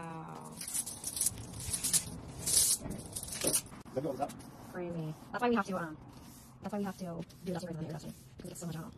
Wow. That's why we have to, um, that's why we have to do less regular testing. Because it's so much out.